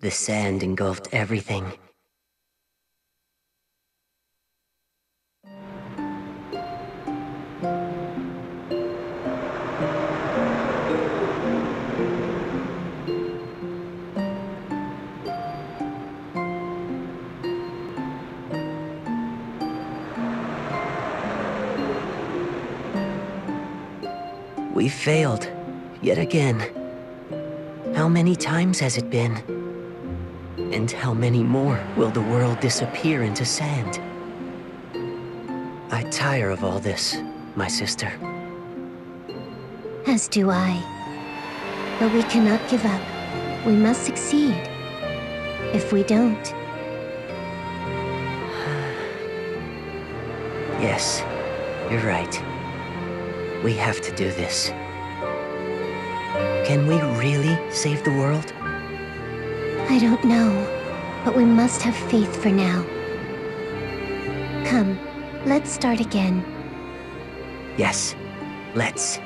The sand engulfed everything. Again. How many times has it been? And how many more will the world disappear into sand? I tire of all this, my sister. As do I. But we cannot give up. We must succeed. If we don't, Yes, you're right. We have to do this. Can we really save the world? I don't know. But we must have faith for now. Come, let's start again. Yes, let's.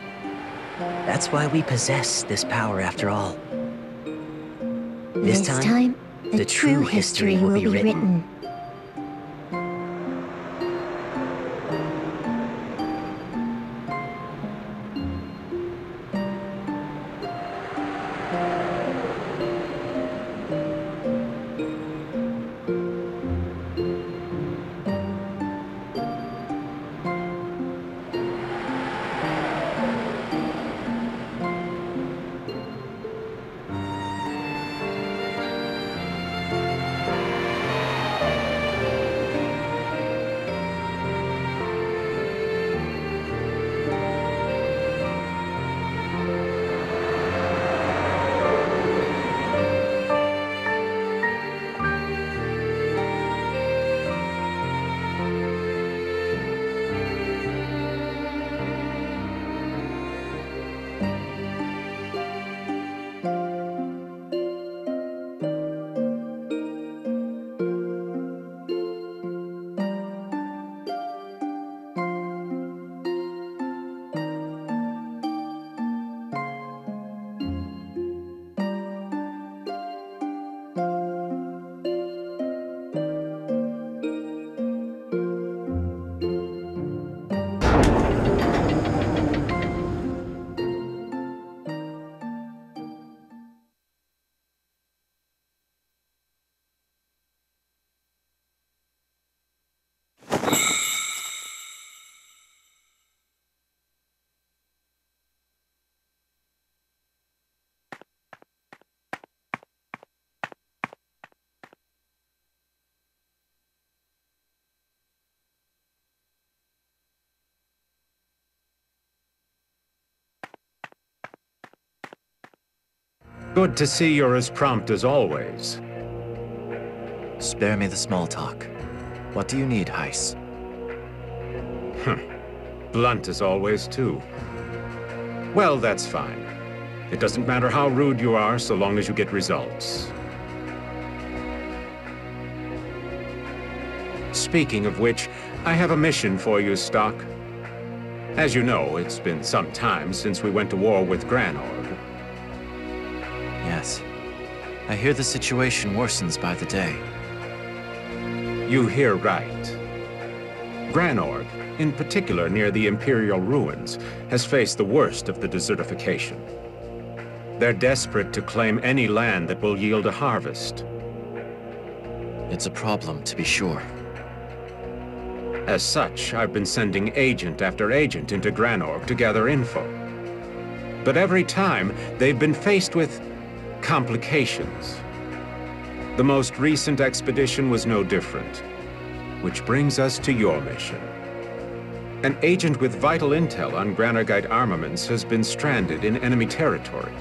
That's why we possess this power after all. This time, the, true history will be written. Good to see you're as prompt as always. Spare me the small talk. What do you need, Heiss? Hmm. Blunt as always, too. Well, that's fine. It doesn't matter how rude you are, so long as you get results. Speaking of which, I have a mission for you, Stock. As you know, it's been some time since we went to war with Granorg. I hear the situation worsens by the day. You hear right. Granorg, in particular near the Imperial ruins, has faced the worst of the desertification. They're desperate to claim any land that will yield a harvest. It's a problem, to be sure. As such, I've been sending agent after agent into Granorg to gather info. But every time, they've been faced with complications. The most recent expedition was no different. Which brings us to your mission. An agent with vital intel on Granorgite armaments has been stranded in enemy territory.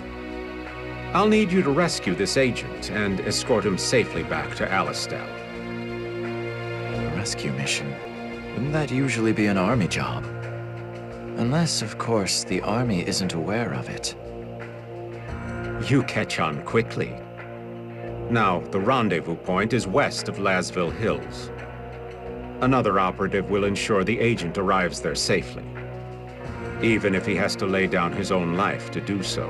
I'll need you to rescue this agent and escort him safely back to Alistel. rescue mission. Wouldn't that usually be an army job? Unless, of course, the army isn't aware of it. You catch on quickly. Now, the rendezvous point is west of Lazvil Hills. Another operative will ensure the agent arrives there safely, even if he has to lay down his own life to do so.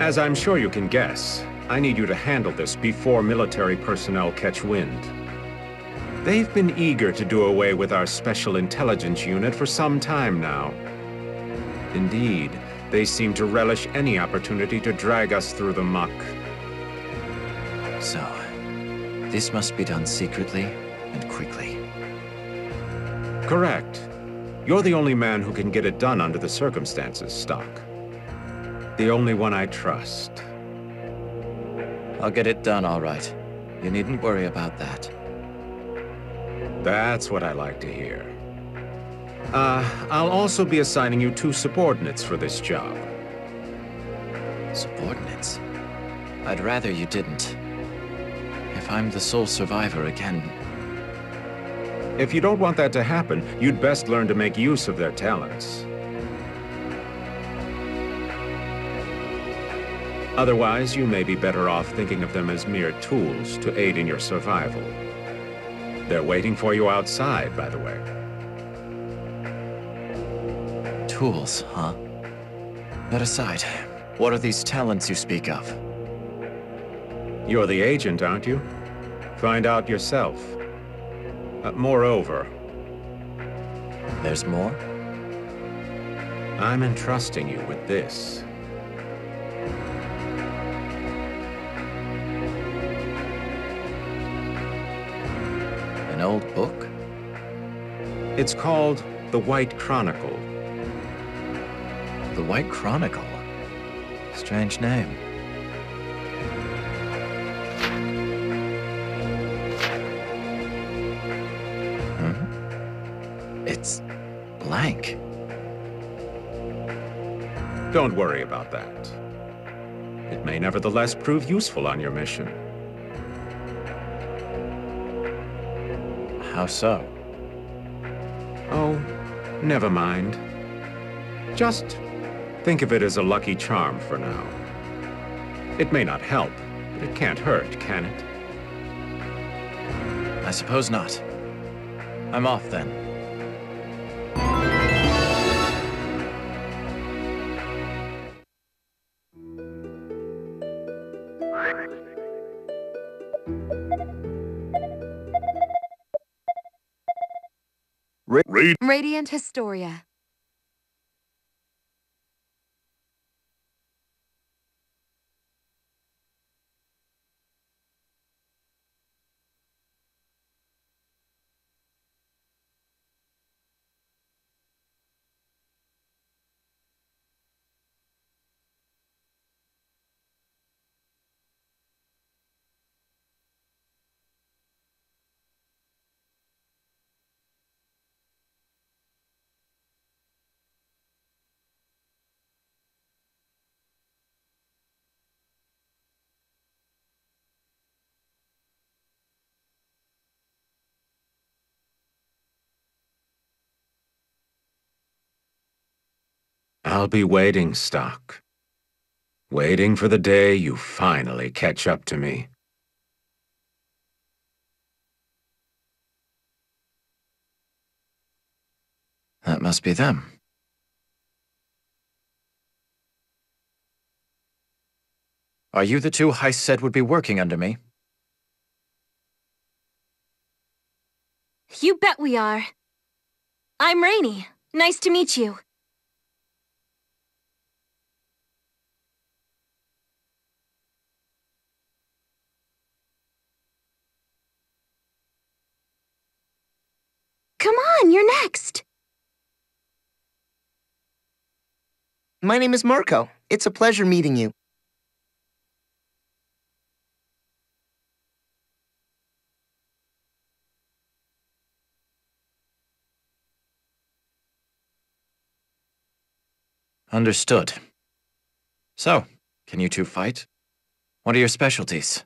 As I'm sure you can guess, I need you to handle this before military personnel catch wind. They've been eager to do away with our Special Intelligence Unit for some time now. Indeed, they seem to relish any opportunity to drag us through the muck. So, this must be done secretly and quickly. Correct. You're the only man who can get it done under the circumstances, Stock. The only one I trust. I'll get it done, all right. You needn't worry about that. That's what I like to hear. Uh, I'll also be assigning you two subordinates for this job. Subordinates? I'd rather you didn't. If I'm the sole survivor again... If you don't want that to happen, you'd best learn to make use of their talents. Otherwise, you may be better off thinking of them as mere tools to aid in your survival. They're waiting for you outside, by the way. Tools, huh? That aside, what are these talents you speak of? You're the agent, aren't you? Find out yourself. Uh, moreover... There's more? I'm entrusting you with this. An old book? It's called The White Chronicle. The White Chronicle? Strange name. Hmm? It's blank. Don't worry about that. It may nevertheless prove useful on your mission. How so? Oh, never mind. Just think of it as a lucky charm for now. It may not help, but it can't hurt, can it? I suppose not. I'm off then. Radiant Historia. I'll be waiting, Stock. Waiting for the day you finally catch up to me. That must be them. Are you the two Heiss said would be working under me? You bet we are. I'm Raynie. Nice to meet you. Come on, you're next. My name is Marco. It's a pleasure meeting you. Understood. So, can you two fight? What are your specialties?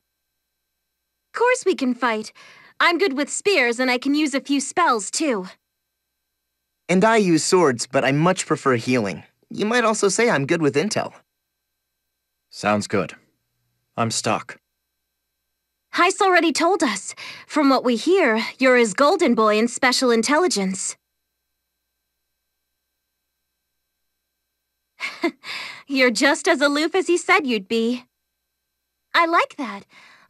Of course we can fight. I'm good with spears and I can use a few spells too. And I use swords, but I much prefer healing. You might also say I'm good with intel. Sounds good. I'm Stock. Heiss already told us. From what we hear, you're his golden boy in special intelligence. you're just as aloof as he said you'd be. I like that.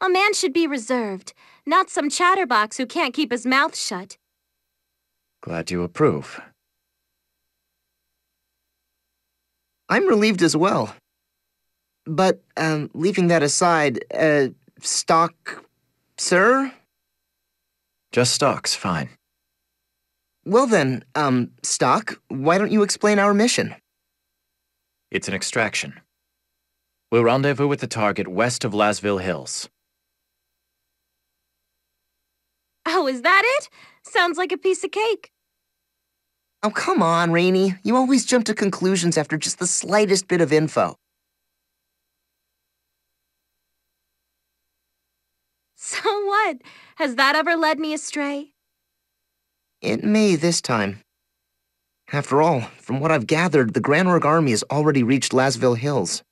A man should be reserved, not some chatterbox who can't keep his mouth shut. Glad you approve. I'm relieved as well. But, um, leaving that aside, uh, Stock, sir? Just Stock's fine. Well then, um, Stock, why don't you explain our mission? It's an extraction. We'll rendezvous with the target west of Lazvil Hills. Oh, is that it? Sounds like a piece of cake. Oh, come on, Raynie. You always jump to conclusions after just the slightest bit of info. So what? Has that ever led me astray? It may this time. After all, from what I've gathered, the Granorg army has already reached Lazvil Hills.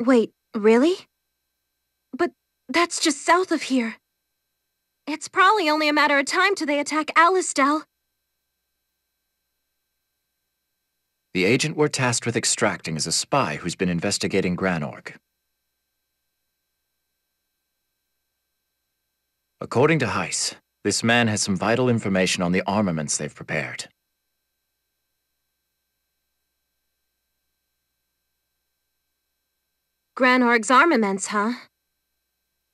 Wait, really? But that's just south of here. It's probably only a matter of time till they attack Alistel. The agent we're tasked with extracting is a spy who's been investigating Granorg. According to Heiss, this man has some vital information on the armaments they've prepared. Granorg's armaments, huh?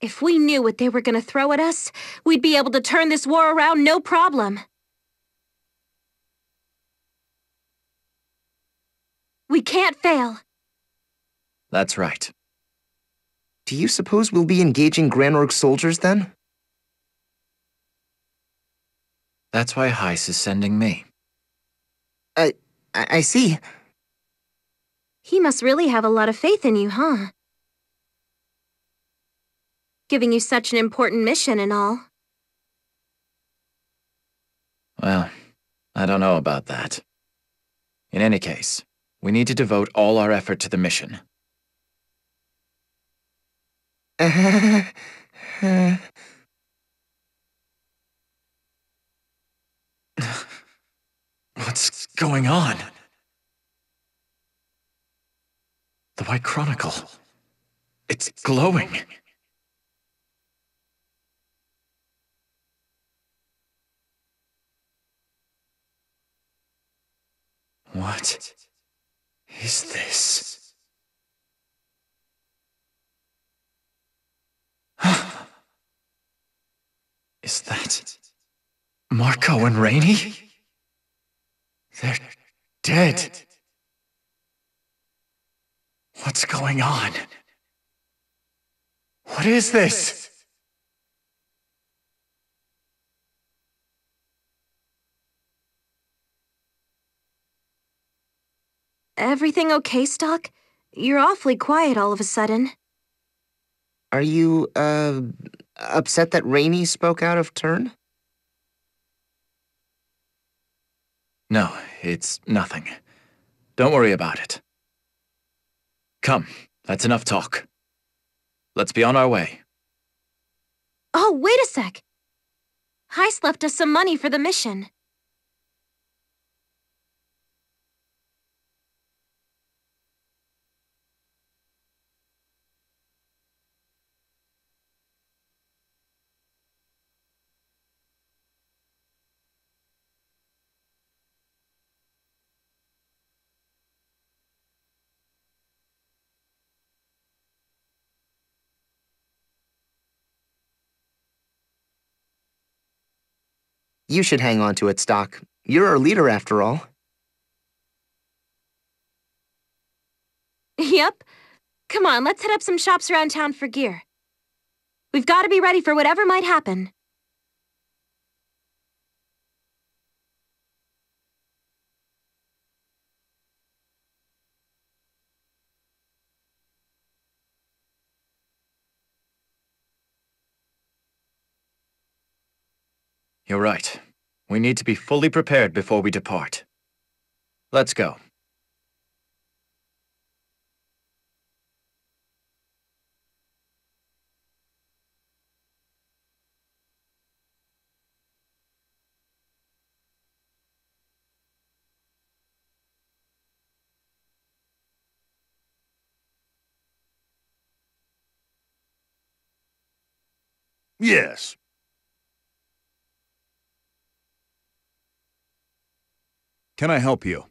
If we knew what they were gonna throw at us, we'd be able to turn this war around no problem. We can't fail. That's right. Do you suppose we'll be engaging Granorg soldiers then? That's why Heiss is sending me. I, I see. He must really have a lot of faith in you, huh? Giving you such an important mission and all. Well, I don't know about that. In any case, we need to devote all our effort to the mission. What's going on? The White Chronicle. It's glowing. What is this? is that Marco and Raynie? They're dead. What's going on? What is this? Everything okay, Stock? You're awfully quiet all of a sudden. Are you, uh, upset that Raynie spoke out of turn? No, it's nothing. Don't worry about it. Come, that's enough talk. Let's be on our way. Oh, wait a sec. Heiss left us some money for the mission. You should hang on to it, Stock. You're our leader after all. Yep. Come on, let's hit up some shops around town for gear. We've got to be ready for whatever might happen. You're right. We need to be fully prepared before we depart. Let's go. Yes. Can I help you?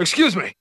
Excuse me.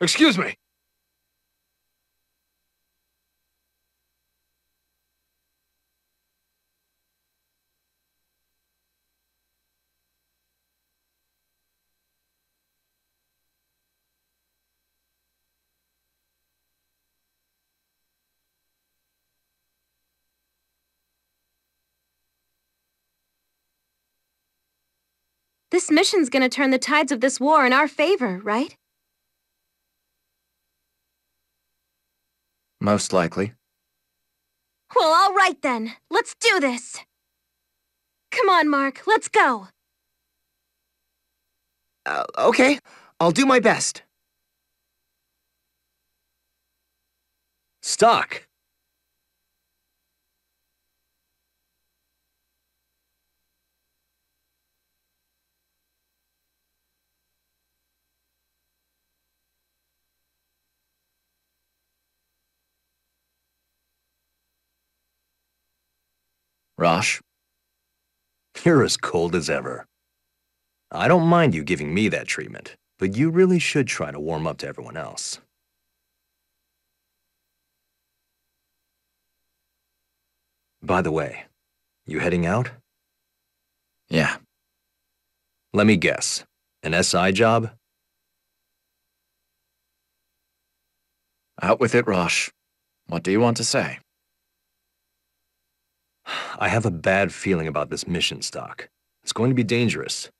Excuse me. This mission's gonna turn the tides of this war in our favor, right? Most likely. Well, all right then. Let's do this. Come on, Mark. Let's go. Uh, okay, I'll do my best. Stock! Rosch, You're as cold as ever. I don't mind you giving me that treatment, but you really should try to warm up to everyone else. By the way, you heading out? yeah. Let me guess. An SI job? Out with it, Rosch. What do you want to say? I have a bad feeling about this mission Stock. It's going to be dangerous.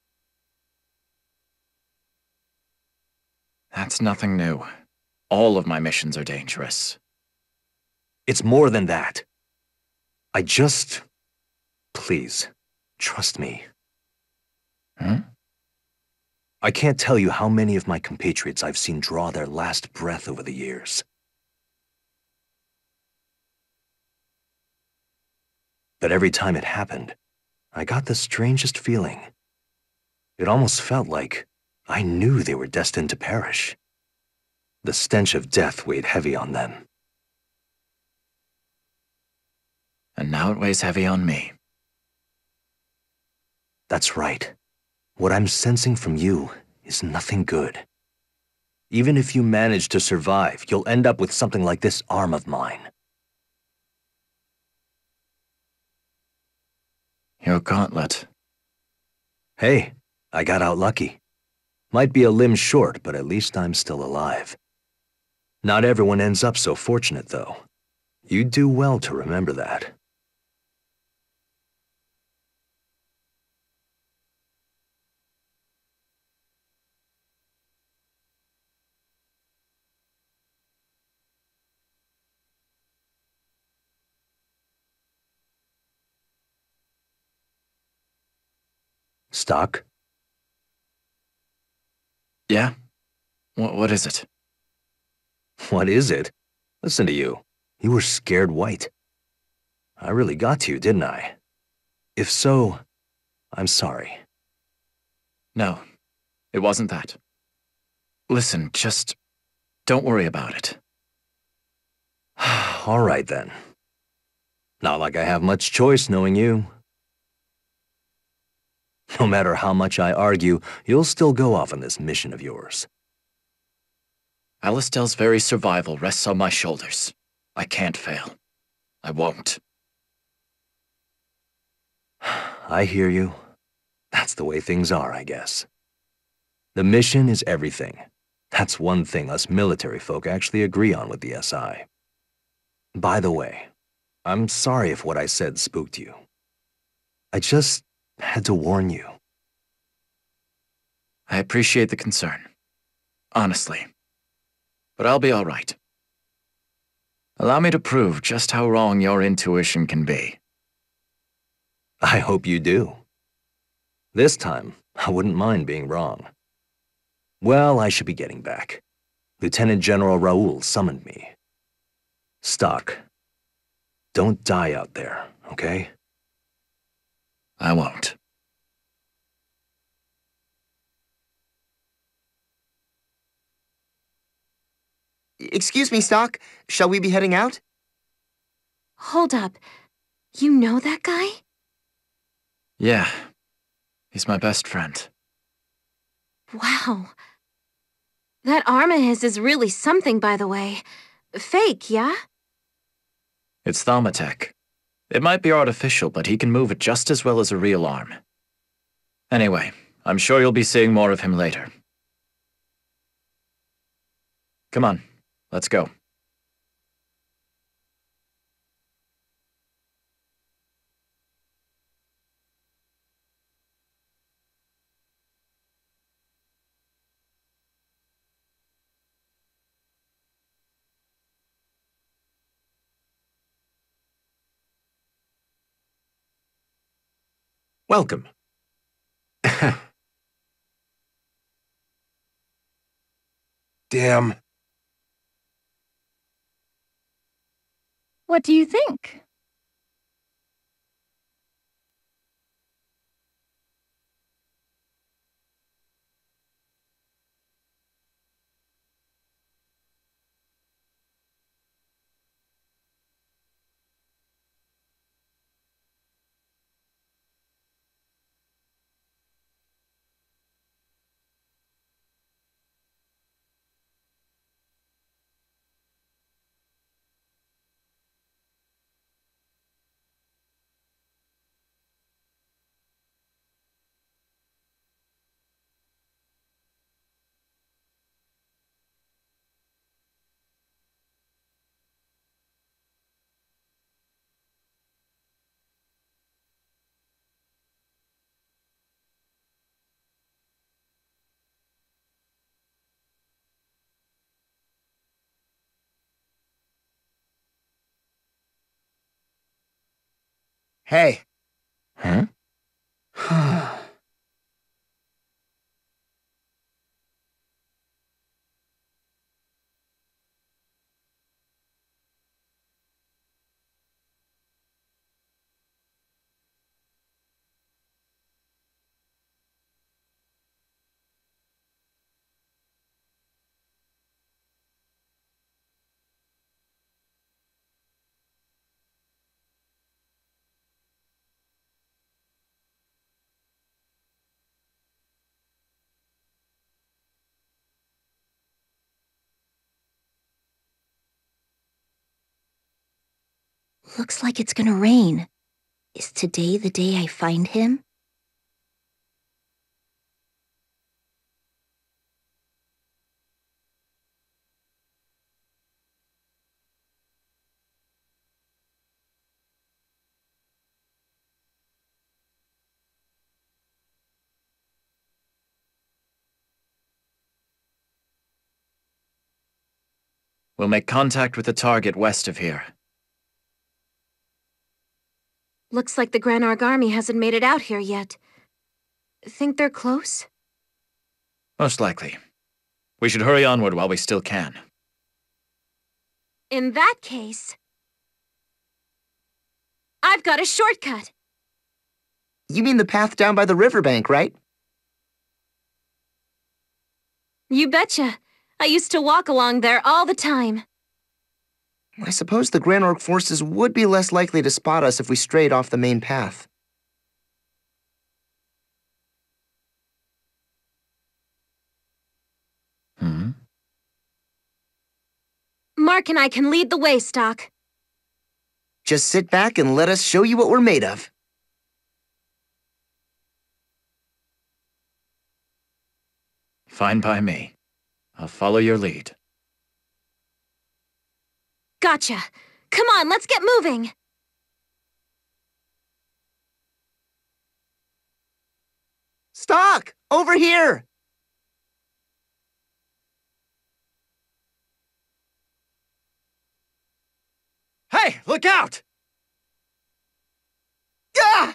That's nothing new. All of my missions are dangerous. It's more than that. I just... Please, trust me. Hmm? I can't tell you how many of my compatriots I've seen draw their last breath over the years. But every time it happened, I got the strangest feeling. It almost felt like I knew they were destined to perish. The stench of death weighed heavy on them. And now it weighs heavy on me. That's right. What I'm sensing from you is nothing good. Even if you manage to survive, you'll end up with something like this arm of mine. Your gauntlet. Hey, I got out lucky. Might be a limb short, but at least I'm still alive. Not everyone ends up so fortunate, though. You'd do well to remember that. Stock? Yeah? What, what is it? What is it? Listen to you. You were scared white. I really got to you, didn't I? If so, I'm sorry. No, it wasn't that. Listen, just don't worry about it. All right then. Not like I have much choice knowing you. No matter how much I argue, you'll still go off on this mission of yours. Alistel's very survival rests on my shoulders. I can't fail. I won't. I hear you. That's the way things are, I guess. The mission is everything. That's one thing us military folk actually agree on with the SI. By the way, I'm sorry if what I said spooked you. I just had to warn you. I appreciate the concern. Honestly. But I'll be all right. Allow me to prove just how wrong your intuition can be. I hope you do. This time, I wouldn't mind being wrong. Well, I should be getting back. Lieutenant General Raoul summoned me. Stock. Don't die out there, okay? I won't. Excuse me, Stock. Shall we be heading out? Hold up. You know that guy? Yeah. He's my best friend. Wow. That arm of his is really something, by the way. Fake, yeah? It's Thaumatech. It might be artificial, but he can move it just as well as a real arm. Anyway, I'm sure you'll be seeing more of him later. Come on, let's go. Welcome. Damn. What do you think? Hey. Huh? Looks like it's gonna rain. Is today the day I find him? We'll make contact with the target west of here. Looks like the Granorg army hasn't made it out here yet. Think they're close? Most likely. We should hurry onward while we still can. In that case... I've got a shortcut. You mean the path down by the riverbank, right? You betcha. I used to walk along there all the time. I suppose the Granorg forces would be less likely to spot us if we strayed off the main path. Hmm? Mark and I can lead the way, Stock. Just sit back and let us show you what we're made of. Fine by me. I'll follow your lead. Gotcha. Come on, let's get moving. Stock! Over here! Hey, look out! Ah!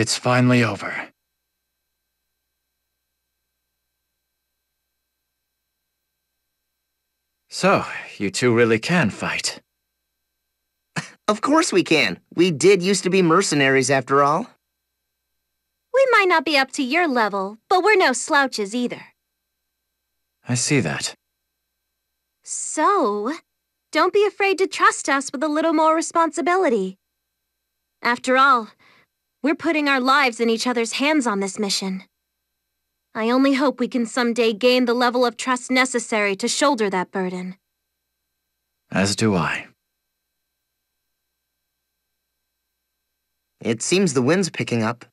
It's finally over. So, you two really can fight. Of course we can. We did used to be mercenaries after all. We might not be up to your level, but we're no slouches either. I see that. So, don't be afraid to trust us with a little more responsibility. After all, we're putting our lives in each other's hands on this mission. I only hope we can someday gain the level of trust necessary to shoulder that burden. As do I. It seems the wind's picking up.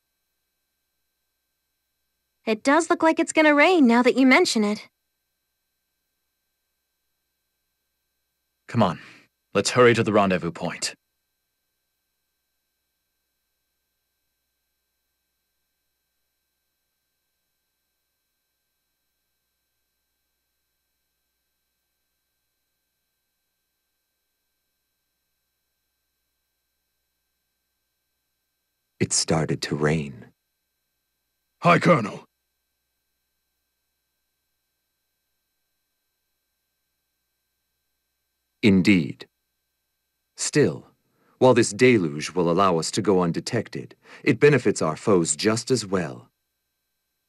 It does look like it's gonna rain now that you mention it. Come on, let's hurry to the rendezvous point. It started to rain. Hi, Colonel. Indeed. Still, while this deluge will allow us to go undetected, it benefits our foes just as well.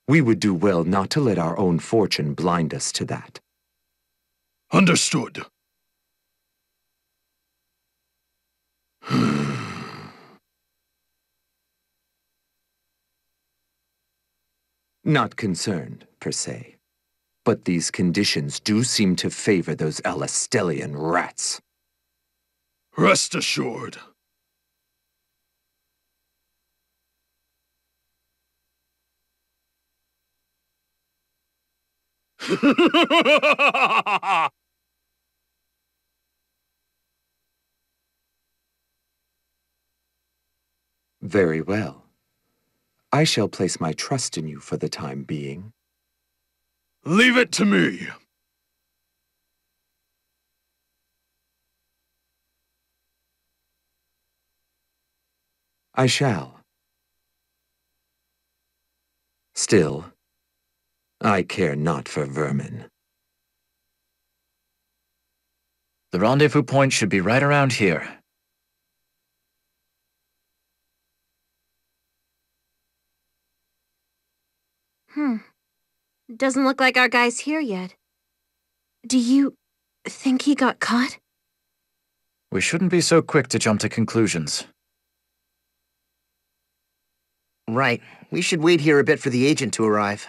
We would do well not to let our own fortune blind us to that. Understood. Not concerned, per se. But these conditions do seem to favor those Alastellian rats. Rest assured. Very well. I shall place my trust in you for the time being. Leave it to me. I shall. Still, I care not for vermin. The rendezvous point should be right around here. Hmm. Doesn't look like our guy's here yet. Do you think he got caught? We shouldn't be so quick to jump to conclusions. Right. We should wait here a bit for the agent to arrive.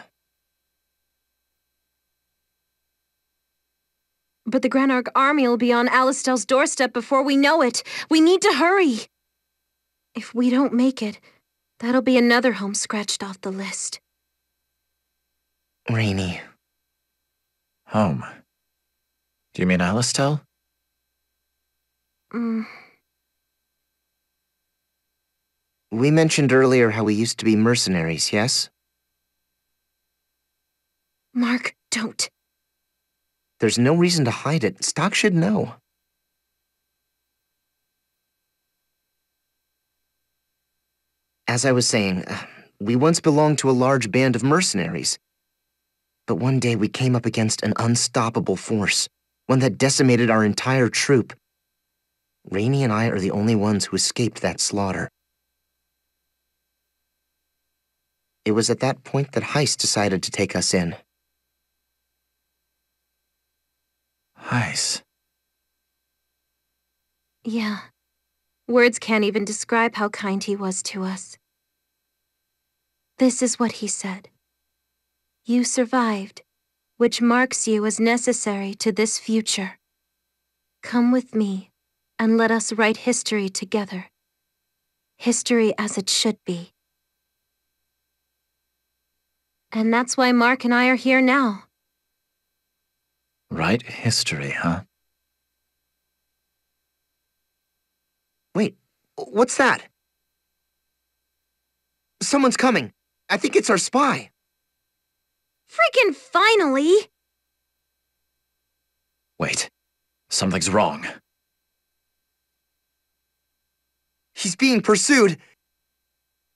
But the Granorg army will be on Alistel's doorstep before we know it. We need to hurry. If we don't make it, that'll be another home scratched off the list. Raynie. Home. Do you mean Alistel? Mm, We mentioned earlier how we used to be mercenaries, yes? Mark, don't. There's no reason to hide it. Stock should know. As I was saying, uh, we once belonged to a large band of mercenaries. But one day we came up against an unstoppable force, one that decimated our entire troop. Raynie and I are the only ones who escaped that slaughter. It was at that point that Heiss decided to take us in. Heiss. Yeah. Words can't even describe how kind he was to us. This is what he said. You survived, which marks you as necessary to this future. Come with me, and let us write history together. History as it should be. And that's why Mark and I are here now. Write history, huh? Wait, what's that? Someone's coming. I think it's our spy. Freaking finally! Wait. Something's wrong. He's being pursued.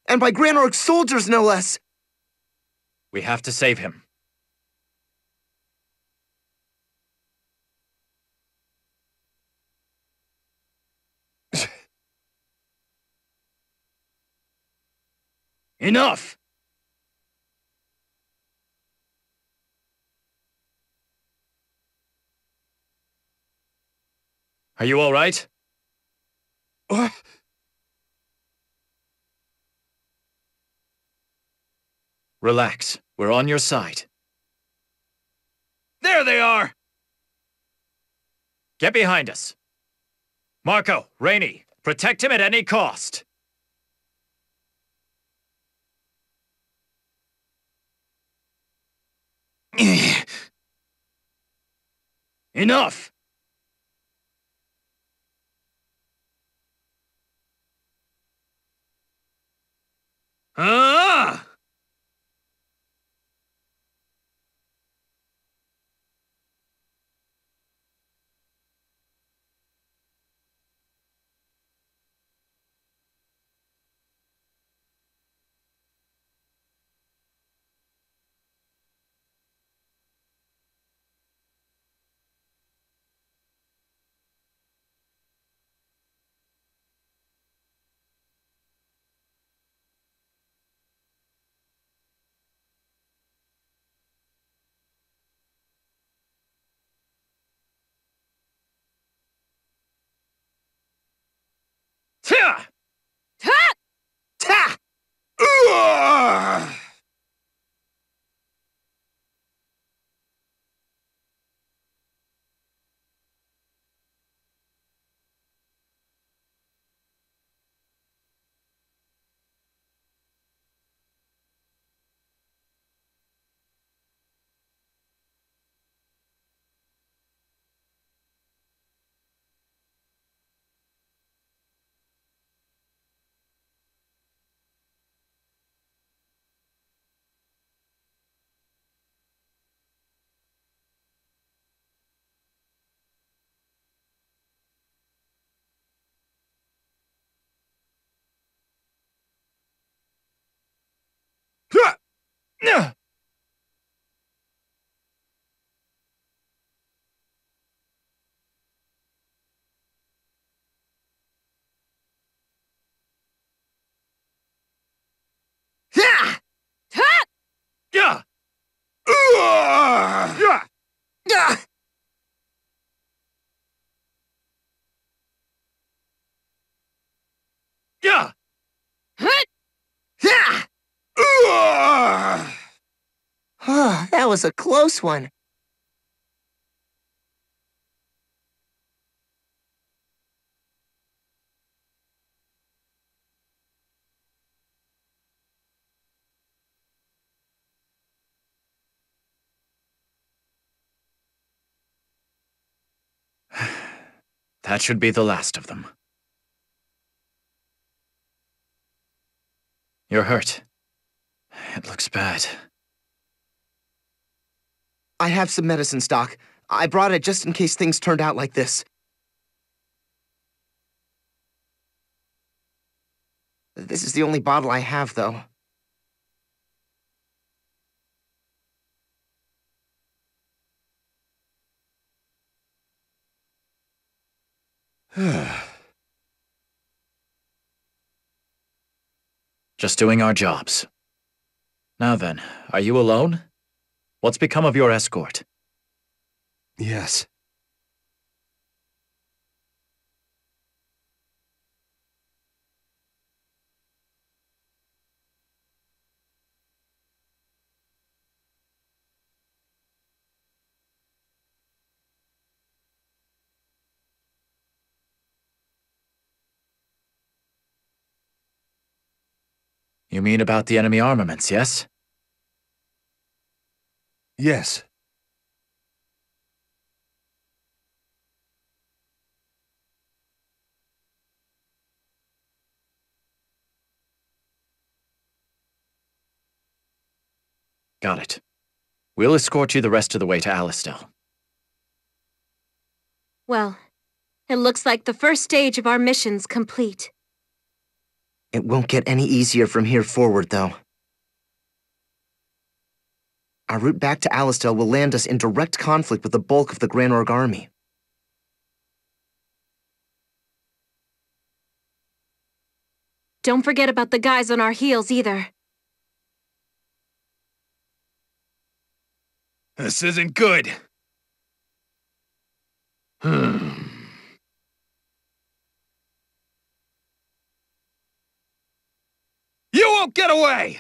And by Granorg's soldiers, no less! We have to save him. Enough! Are you all right? Relax. We're on your side. There they are! Get behind us. Marco, Raynie, protect him at any cost. Enough! Ah! Was a close one. That should be the last of them. You're hurt. It looks bad. I have some medicine stock. I brought it just in case things turned out like this. This is the only bottle I have, though. Just doing our jobs. Now then, are you alone? What's become of your escort? Yes. You mean about the enemy armaments, yes? Yes. Got it. We'll escort you the rest of the way to Alistel. Well, it looks like the first stage of our mission's complete. It won't get any easier from here forward, though. Our route back to Alistel will land us in direct conflict with the bulk of the Granorg army. Don't forget about the guys on our heels either. This isn't good. Hmm. You won't get away!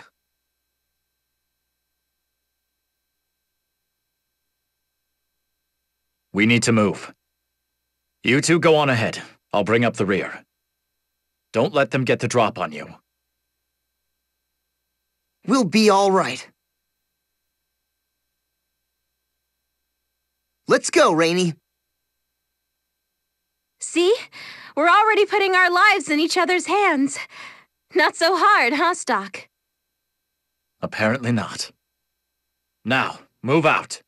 We need to move. You two go on ahead. I'll bring up the rear. Don't let them get the drop on you. We'll be all right. Let's go, Raynie. See? We're already putting our lives in each other's hands. Not so hard, huh, Stock? Apparently not. Now, move out.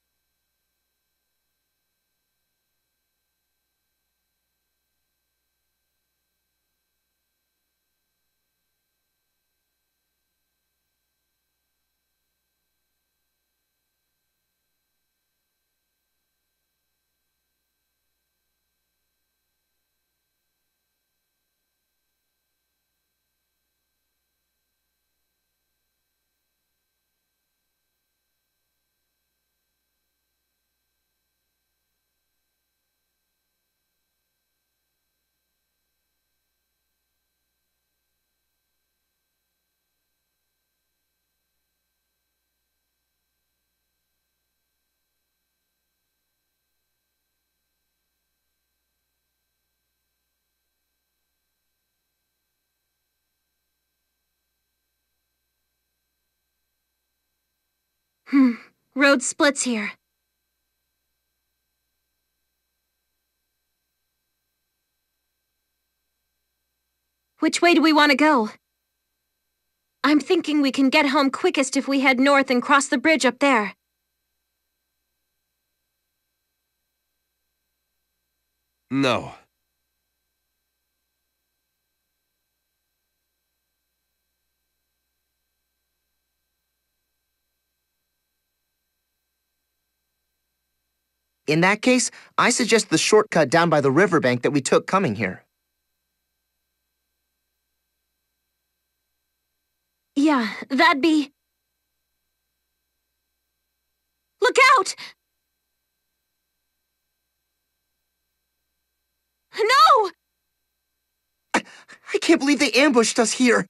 Hmm. Road splits here. Which way do we want to go? I'm thinking we can get home quickest if we head north and cross the bridge up there. No. In that case, I suggest the shortcut down by the riverbank that we took coming here. Yeah, that'd be... Look out! No! I, I can't believe they ambushed us here.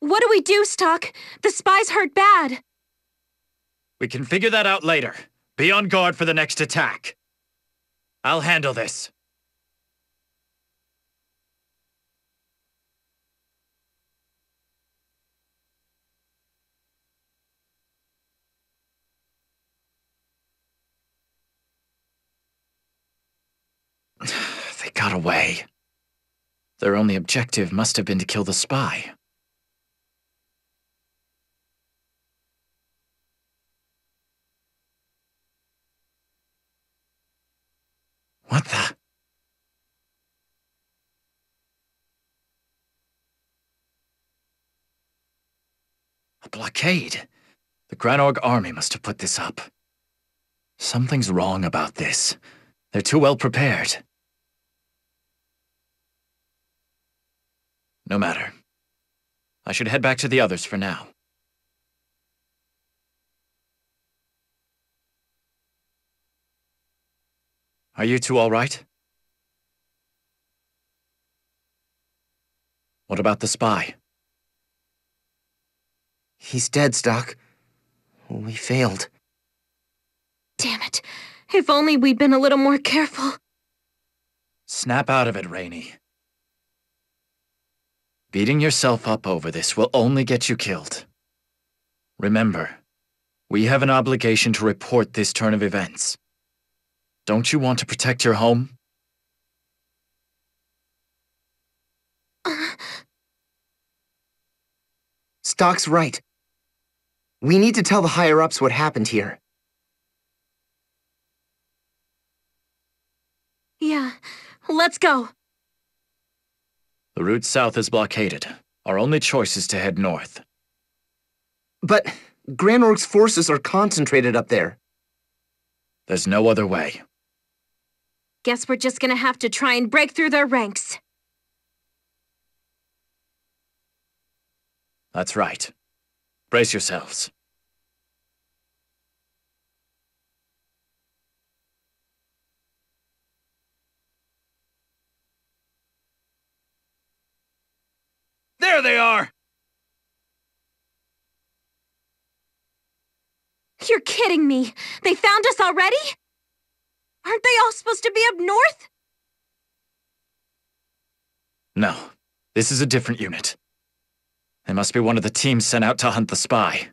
What do we do, Stock? The spies hurt bad. We can figure that out later. Be on guard for the next attack. I'll handle this. they got away. Their only objective must have been to kill the spy. What the? A blockade. The Granorg army must have put this up. Something's wrong about this. They're too well prepared. No matter. I should head back to the others for now. Are you two all right? What about the spy? He's dead, Stock. We failed. Damn it. If only we'd been a little more careful. Snap out of it, Raynie. Beating yourself up over this will only get you killed. Remember, we have an obligation to report this turn of events. Don't you want to protect your home? Stock's right. We need to tell the higher-ups what happened here. Yeah, let's go. The route south is blockaded. Our only choice is to head north. But Granorg's forces are concentrated up there. There's no other way. Guess we're just gonna have to try and break through their ranks. That's right. Brace yourselves. There they are! You're kidding me! They found us already? Aren't they all supposed to be up north? No, this is a different unit. It must be one of the teams sent out to hunt the spy.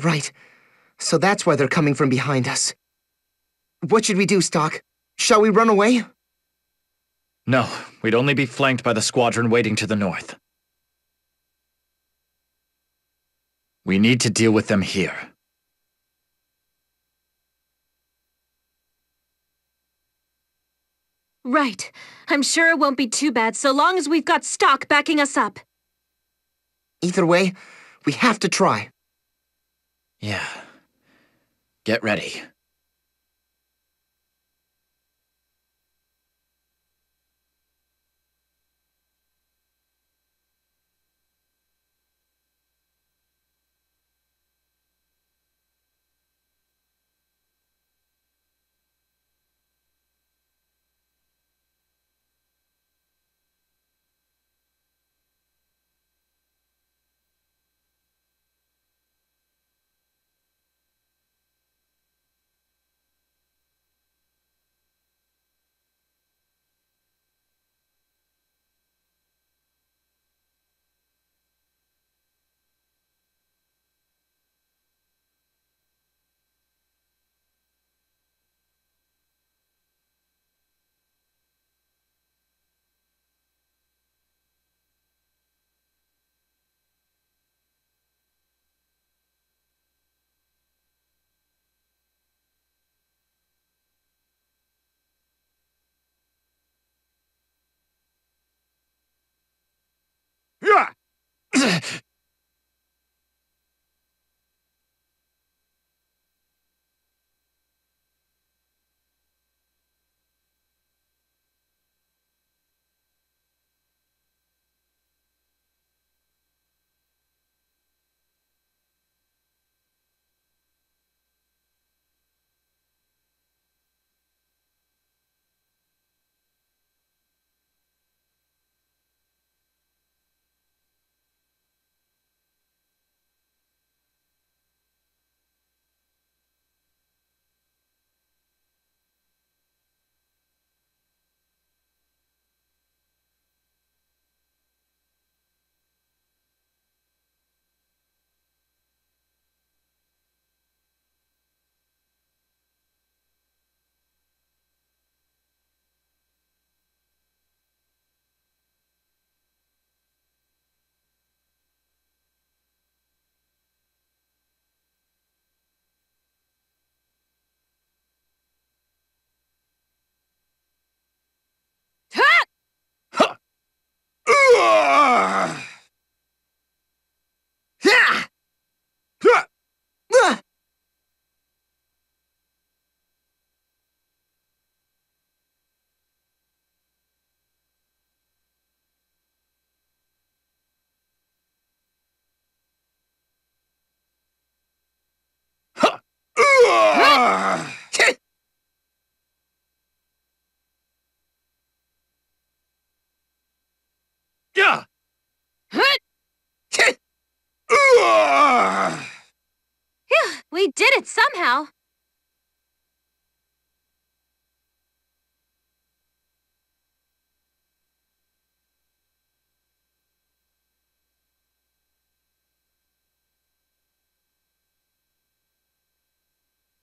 Right. So that's why they're coming from behind us. What should we do, Stock? Shall we run away? No, we'd only be flanked by the squadron waiting to the north. We need to deal with them here. Right. I'm sure it won't be too bad so long as we've got Stock backing us up. Either way, we have to try. Yeah. Get ready. Somehow.